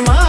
my